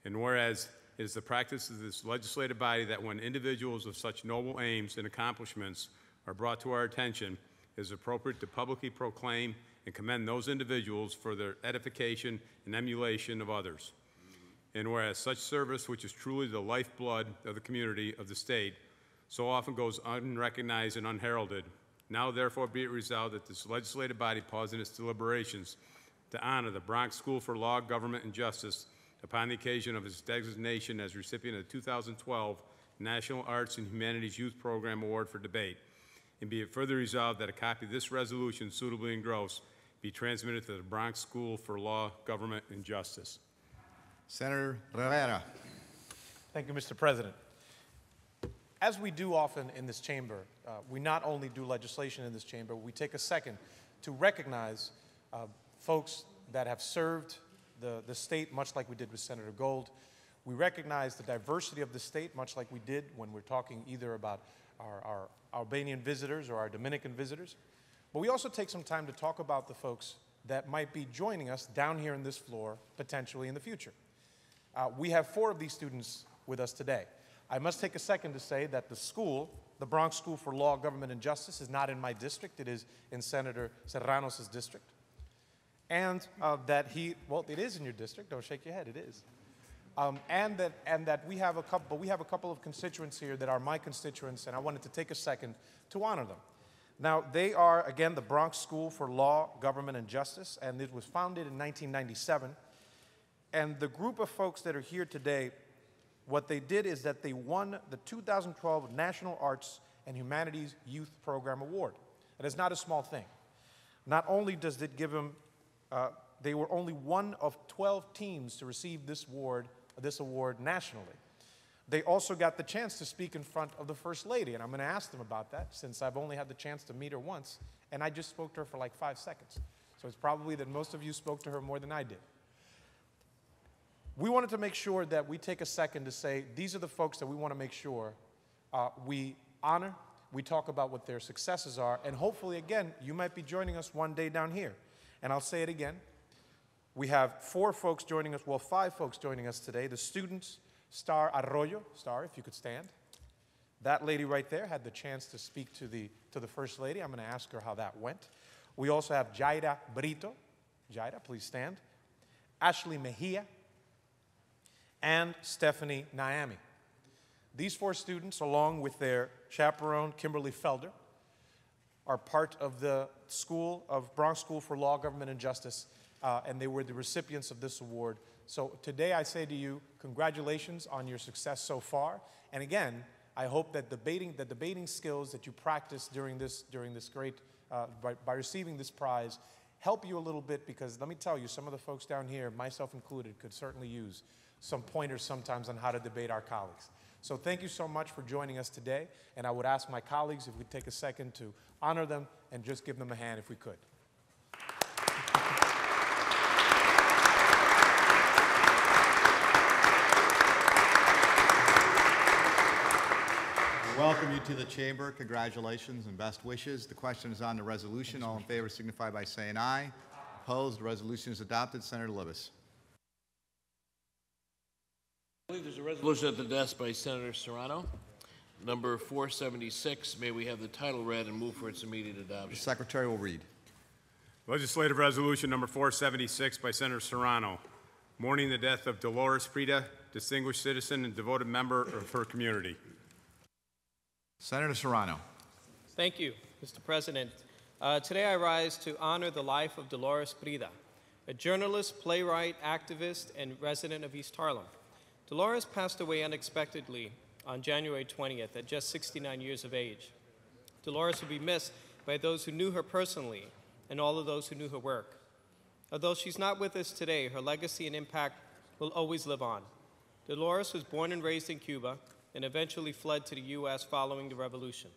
And whereas it is the practice of this legislative body that when individuals of such noble aims and accomplishments are brought to our attention, it is appropriate to publicly proclaim and commend those individuals for their edification and emulation of others. And whereas such service, which is truly the lifeblood of the community of the state, so often goes unrecognized and unheralded, now therefore be it resolved that this legislative body pause in its deliberations to honor the Bronx School for Law, Government, and Justice upon the occasion of its designation as recipient of the 2012 National Arts and Humanities Youth Program Award for debate. And be it further resolved that a copy of this resolution suitably engrossed be transmitted to the Bronx School for Law, Government, and Justice. Senator Rivera. Thank you, Mr. President. As we do often in this chamber, uh, we not only do legislation in this chamber, we take a second to recognize uh, folks that have served the, the state, much like we did with Senator Gold. We recognize the diversity of the state, much like we did when we're talking either about our, our Albanian visitors or our Dominican visitors. But we also take some time to talk about the folks that might be joining us down here in this floor potentially in the future. Uh, we have four of these students with us today. I must take a second to say that the school, the Bronx School for Law, Government, and Justice, is not in my district. It is in Senator Serranos' district. And uh, that he, well, it is in your district. Don't shake your head. It is. Um, and that, and that we have a couple, but we have a couple of constituents here that are my constituents, and I wanted to take a second to honor them. Now, they are, again, the Bronx School for Law, Government, and Justice, and it was founded in 1997. And the group of folks that are here today, what they did is that they won the 2012 National Arts and Humanities Youth Program Award. And it's not a small thing. Not only does it give them, uh, they were only one of 12 teams to receive this award, this award nationally. They also got the chance to speak in front of the First Lady, and I'm going to ask them about that since I've only had the chance to meet her once, and I just spoke to her for like five seconds. So it's probably that most of you spoke to her more than I did. We wanted to make sure that we take a second to say these are the folks that we want to make sure uh, we honor, we talk about what their successes are, and hopefully, again, you might be joining us one day down here. And I'll say it again. We have four folks joining us, well, five folks joining us today. The students, Star Arroyo, Star, if you could stand. That lady right there had the chance to speak to the, to the First Lady. I'm going to ask her how that went. We also have Jaira Brito. Jaira, please stand. Ashley Mejia, and Stephanie Naomi. These four students, along with their chaperone, Kimberly Felder, are part of the school of Bronx School for Law, Government, and Justice uh, and they were the recipients of this award. So today I say to you, congratulations on your success so far. And again, I hope that debating, the debating skills that you practice during this, during this great, uh, by, by receiving this prize, help you a little bit because let me tell you, some of the folks down here, myself included, could certainly use some pointers sometimes on how to debate our colleagues. So thank you so much for joining us today, and I would ask my colleagues if we'd take a second to honor them and just give them a hand if we could. We Welcome you to the chamber. Congratulations and best wishes. The question is on the resolution. All in favor signify by saying aye. Opposed, the resolution is adopted. Senator Libous. I believe there's a resolution at the desk by Senator Serrano, number 476. May we have the title read and move for its immediate adoption. The secretary will read. Legislative Resolution Number 476 by Senator Serrano, mourning the death of Dolores Prida, distinguished citizen and devoted member of her community. Senator Serrano. Thank you, Mr. President. Uh, today I rise to honor the life of Dolores Prida, a journalist, playwright, activist, and resident of East Harlem. Dolores passed away unexpectedly on January 20th at just 69 years of age. Dolores will be missed by those who knew her personally and all of those who knew her work. Although she's not with us today, her legacy and impact will always live on. Dolores was born and raised in Cuba and eventually fled to the U.S. following the revolution.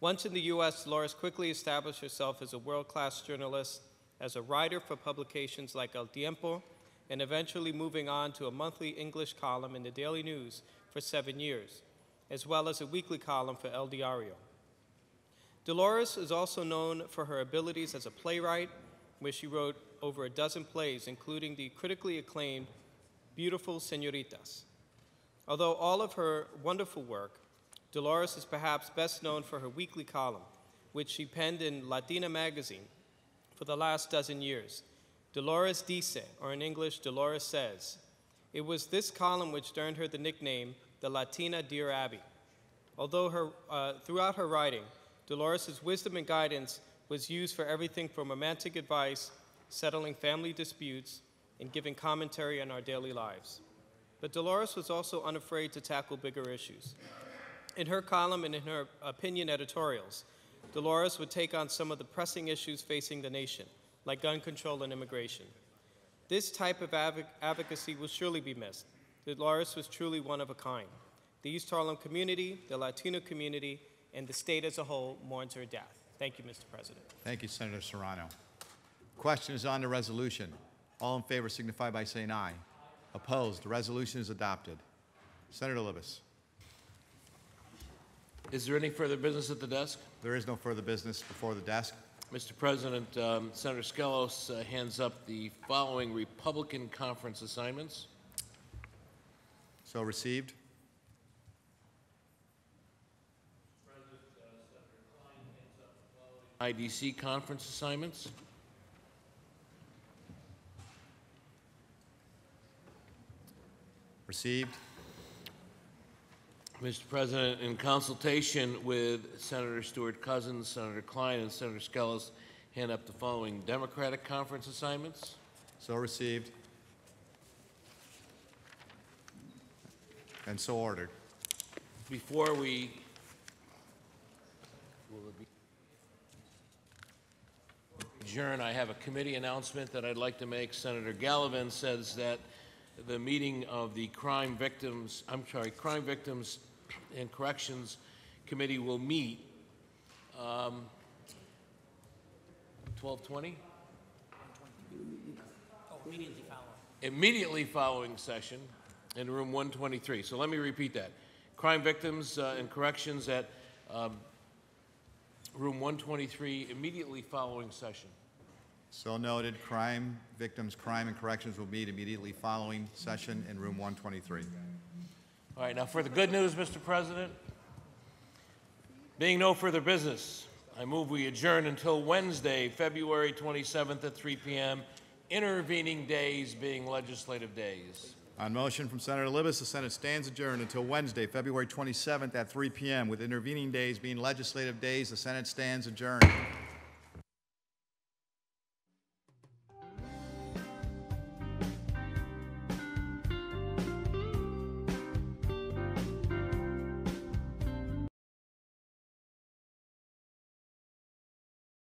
Once in the U.S., Dolores quickly established herself as a world class journalist, as a writer for publications like El Tiempo, and eventually moving on to a monthly English column in the Daily News for seven years, as well as a weekly column for El Diario. Dolores is also known for her abilities as a playwright, where she wrote over a dozen plays, including the critically acclaimed Beautiful Senoritas. Although all of her wonderful work, Dolores is perhaps best known for her weekly column, which she penned in Latina magazine for the last dozen years. Dolores Dice, or in English, Dolores Says. It was this column which earned her the nickname the Latina Dear Abby. Although her, uh, throughout her writing, Dolores' wisdom and guidance was used for everything from romantic advice, settling family disputes, and giving commentary on our daily lives. But Dolores was also unafraid to tackle bigger issues. In her column and in her opinion editorials, Dolores would take on some of the pressing issues facing the nation, like gun control and immigration. This type of advoc- advocacy will surely be missed. The Dolores was truly one of a kind. The East Harlem community, the Latino community, and the state as a whole mourns her death. Thank you, Mr. President. Thank you, Senator Serrano. Question is on the resolution. All in favor signify by saying aye. Opposed, the resolution is adopted. Senator Libous. Is there any further business at the desk? There is no further business before the desk. Mr. President, um, Senator Skelos uh, hands up the following Republican conference assignments. So received. IDC conference assignments. Received. Mr. President, in consultation with Senator Stewart-Cousins, Senator Klein, and Senator Skelos, hand up the following Democratic conference assignments. So received. And so ordered. Before we adjourn, I have a committee announcement that I'd like to make. Senator Gallivan says that the meeting of the Crime Victims, I'm sorry, Crime Victims and Corrections Committee will meet um, 1220? Immediately following. immediately following session in room 123. So let me repeat that. Crime victims uh, and corrections at um, room 123 immediately following session. So noted. Crime victims, crime and corrections will meet immediately following session in room 123. All right, now for the good news, Mr. President. Being no further business, I move we adjourn until Wednesday, February 27th at 3 p.m., intervening days being legislative days. On motion from Senator Libous, the Senate stands adjourned until Wednesday, February 27th at 3 p.m., with intervening days being legislative days. The Senate stands adjourned.